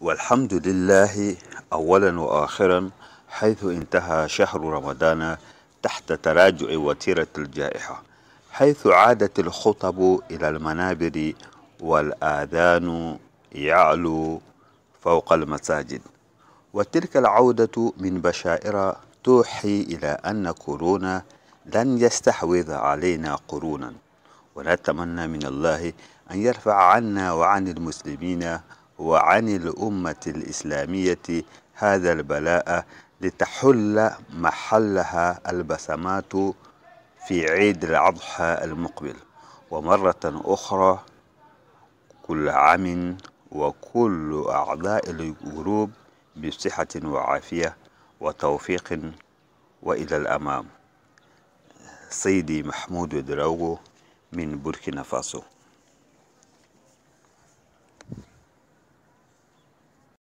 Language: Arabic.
والحمد لله أولا وآخرا حيث انتهى شهر رمضان تحت تراجع وتيرة الجائحة حيث عادت الخطب إلى المنابر والآذان يعلو فوق المساجد. وتلك العودة من بشائر توحي إلى أن كورونا لن يستحوذ علينا قرونا. ونتمنى من الله أن يرفع عنا وعن المسلمين وعن الأمة الإسلامية هذا البلاء لتحل محلها البسمات في عيد الأضحى المقبل. ومرة أخرى كل عام وكل أعضاء الجروب بصحة وعافية وتوفيق وإلى الأمام. سيدي محمود دراوغو من بوركينا فاسو.